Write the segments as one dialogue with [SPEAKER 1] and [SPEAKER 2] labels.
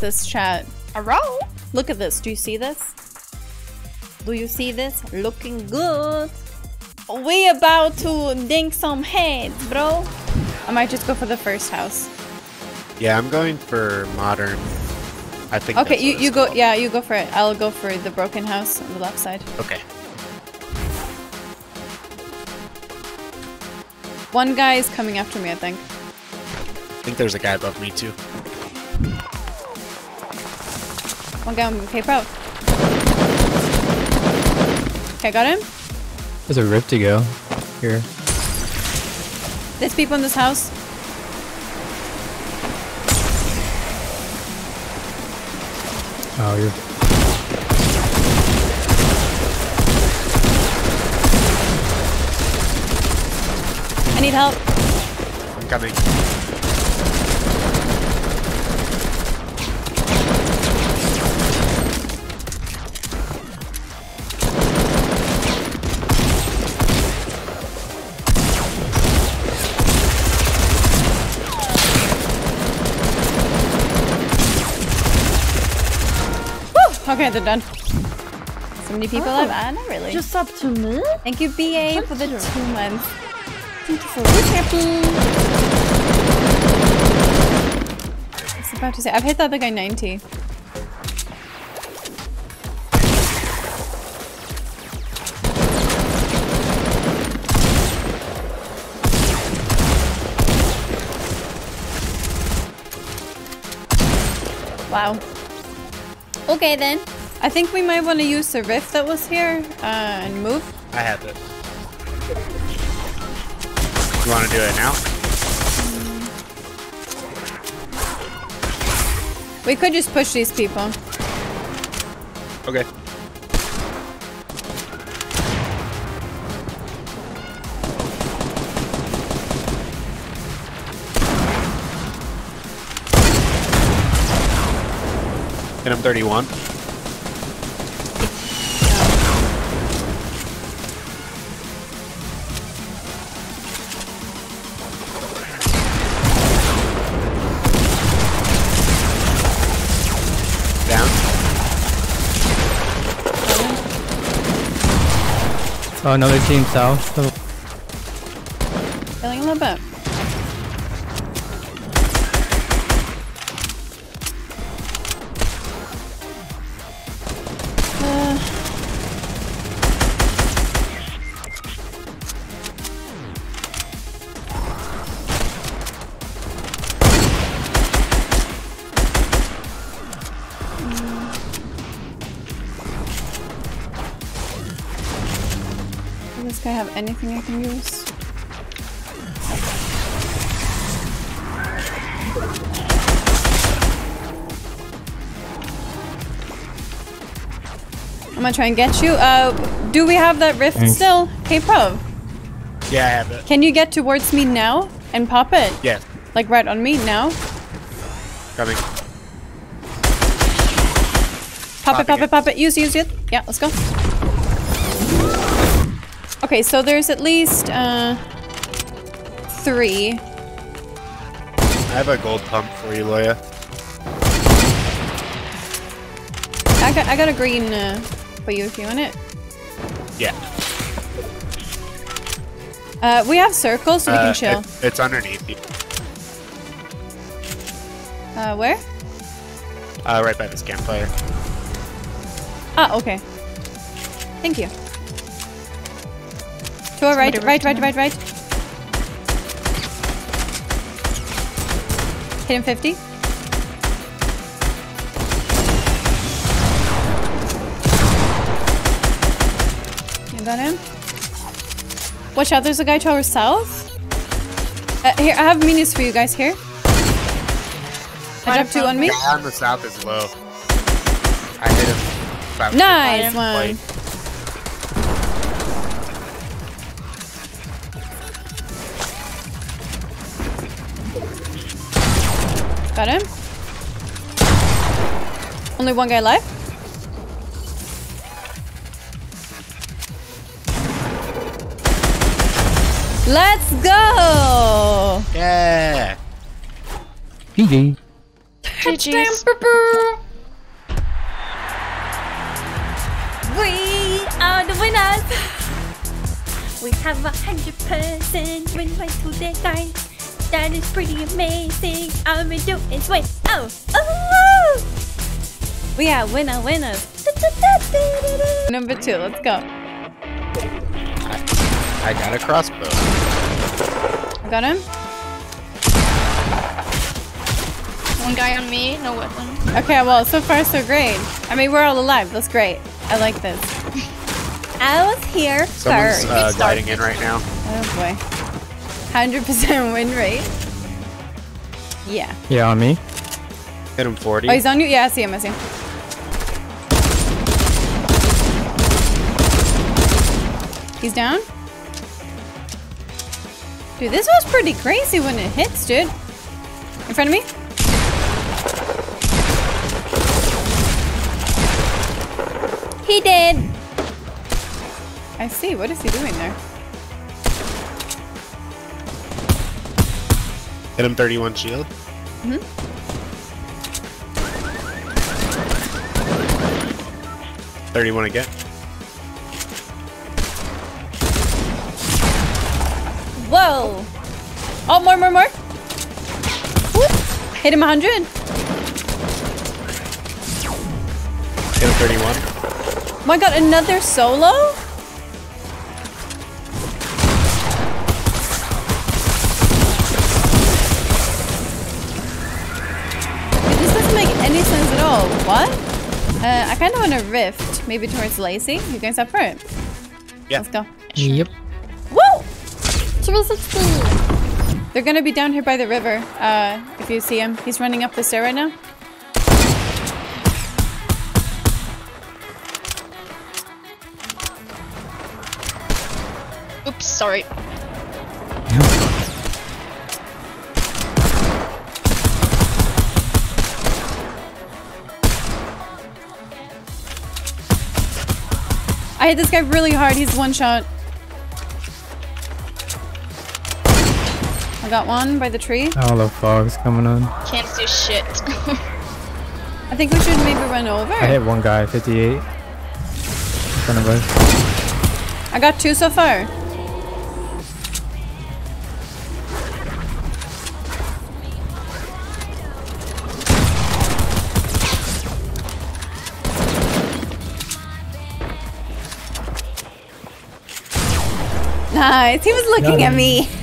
[SPEAKER 1] at this chat.
[SPEAKER 2] Hello?
[SPEAKER 1] Look at this. Do you see this? Do you see this? Looking good. We about to dink some heads, bro. I might just go for the first house.
[SPEAKER 3] Yeah, I'm going for modern. I think.
[SPEAKER 1] Okay, you, you go.
[SPEAKER 3] called.
[SPEAKER 1] Yeah, you go for it. I'll go for the broken house on the left side.
[SPEAKER 3] Okay.
[SPEAKER 1] One guy is coming after me, I think.
[SPEAKER 3] I think there's a guy above me too.
[SPEAKER 1] One guy on paper out. Okay, got him.
[SPEAKER 4] There's a rip to go here.
[SPEAKER 1] There's people in this house.
[SPEAKER 4] Oh, you're.
[SPEAKER 1] I need help.
[SPEAKER 3] I'm coming.
[SPEAKER 1] Okay, they're done. So many people
[SPEAKER 2] Oh.
[SPEAKER 1] Ah, not really.
[SPEAKER 2] Just up to me?
[SPEAKER 1] Thank you, BA, for the
[SPEAKER 2] you.
[SPEAKER 1] two months. Thank you for recapping. I was about to say, I've hit the other guy 90. Wow. Okay then. I think we might want to use the rift that was here uh, and move.
[SPEAKER 3] I have it. You want to do it now?
[SPEAKER 1] We could just push these people.
[SPEAKER 3] Okay. And I'm 31. Down.
[SPEAKER 4] Oh, another team south.
[SPEAKER 1] Have anything I can use? I'm gonna try and get you. Uh, do we have that rift
[SPEAKER 4] Thanks.
[SPEAKER 1] still? Hey, Pro,
[SPEAKER 3] Yeah, I have it.
[SPEAKER 1] can you get towards me now and pop it?
[SPEAKER 3] Yeah,
[SPEAKER 1] Like right on me now?
[SPEAKER 3] coming.
[SPEAKER 1] Pop it, pop it,
[SPEAKER 3] it.
[SPEAKER 1] pop it. Use, use it. Yeah, let's go. Okay, so there's at least uh, three.
[SPEAKER 3] I have a gold pump for you, Loya.
[SPEAKER 1] I got, I got a green uh, for you if you want it.
[SPEAKER 3] Yeah.
[SPEAKER 1] Uh, we have circles, so we
[SPEAKER 3] Uh,
[SPEAKER 1] can chill.
[SPEAKER 3] it- it's underneath you.
[SPEAKER 1] Uh, where?
[SPEAKER 3] Uh, right by this campfire.
[SPEAKER 1] Ah, okay. Thank you. To our right, right, right, right, right. Hit him 50. You got him? Watch out, there's a guy to our south. Uh, here, I have minis for you guys here. I dropped two on me.
[SPEAKER 3] The guy on the south is low. I hit him. About
[SPEAKER 1] Nice one. Got him. Only one guy left. Let's go!
[SPEAKER 3] yeah.
[SPEAKER 4] GG.
[SPEAKER 2] GG's.
[SPEAKER 1] We are the winners. We have a hundred percent win rate today, guys. That is pretty amazing. All we do is win. Oh, oh! We are winner winners. Number two, let's go.
[SPEAKER 3] I got a crossbow.
[SPEAKER 1] Got him.
[SPEAKER 2] One guy on me, no weapon.
[SPEAKER 1] Okay, well, so far so great. I mean, we're all alive. That's great. I like this. I was here
[SPEAKER 3] Someone's
[SPEAKER 1] first.
[SPEAKER 3] uh, gliding in right now.
[SPEAKER 1] Oh boy. 100% win rate. Yeah.
[SPEAKER 4] Yeah, on me.
[SPEAKER 3] Hit him 40.
[SPEAKER 1] Oh, he's on you? Yeah, I see him. I see him. He's down? Dude, this was pretty crazy when it hits, dude. In front of me? He did! I see. What is he doing there?
[SPEAKER 3] Hit him 31 shield.
[SPEAKER 1] Mhm.
[SPEAKER 3] 31 again.
[SPEAKER 1] Whoa! Oh, more, more, more. Whoop. Hit him 100.
[SPEAKER 3] Hit him 31.
[SPEAKER 1] Oh my god, another solo? Sense at all. What? Uh, I kind of want to rift, maybe towards Lacey. You guys up for it?
[SPEAKER 3] Yeah.
[SPEAKER 1] Let's go.
[SPEAKER 4] Yep.
[SPEAKER 1] Woo! They're gonna be down here by the river. Uh, if you see him, he's running up the stair right now.
[SPEAKER 2] Oops, sorry.
[SPEAKER 1] Hit this guy really hard. He's one shot. I got one by the tree.
[SPEAKER 4] All the fog's coming on.
[SPEAKER 2] Can't do shit.
[SPEAKER 1] I think we should maybe run over.
[SPEAKER 4] I hit one guy, 58. In front of us.
[SPEAKER 1] I got two so far. Nice. He was looking at me.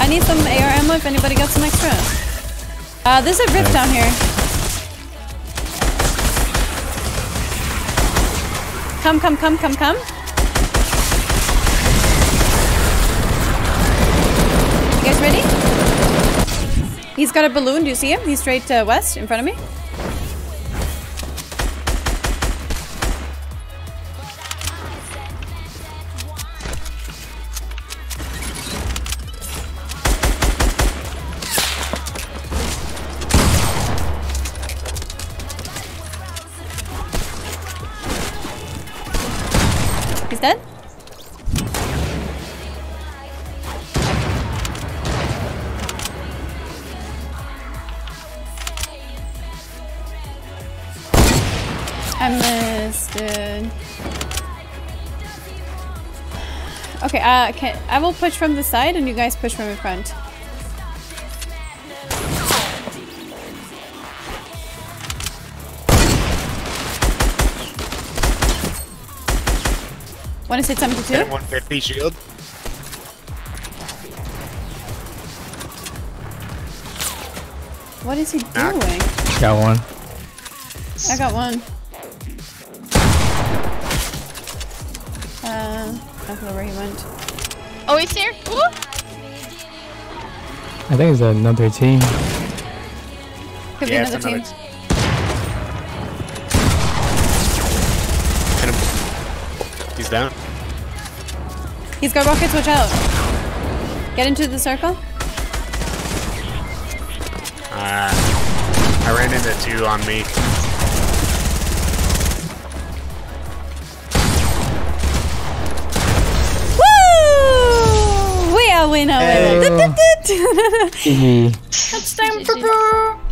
[SPEAKER 1] I need some AR ammo if anybody got some extra. Uh, there's a rift down here. Come, come, come, come, come. You guys ready? He's got a balloon. Do you see him? He's straight uh, west in front of me. I missed it. Okay, uh, can, I will push from the side and you guys push from in front. Want to say something
[SPEAKER 3] Hit him
[SPEAKER 1] too?
[SPEAKER 3] 150 shield.
[SPEAKER 1] What is he
[SPEAKER 3] Knock.
[SPEAKER 1] doing?
[SPEAKER 4] Got one.
[SPEAKER 1] I got one. I don't know where he went.
[SPEAKER 2] Oh, he's here? Woo!
[SPEAKER 4] I think it's another team.
[SPEAKER 1] Could
[SPEAKER 3] Yeah,
[SPEAKER 1] be
[SPEAKER 3] it's
[SPEAKER 1] another team.
[SPEAKER 3] another Hit him. He's down.
[SPEAKER 1] He's got rockets, watch out. Get into the circle.
[SPEAKER 3] Uh, I ran into two on me.
[SPEAKER 1] Woo! We are winner, winner.
[SPEAKER 4] Hey.
[SPEAKER 1] Mm-hmm.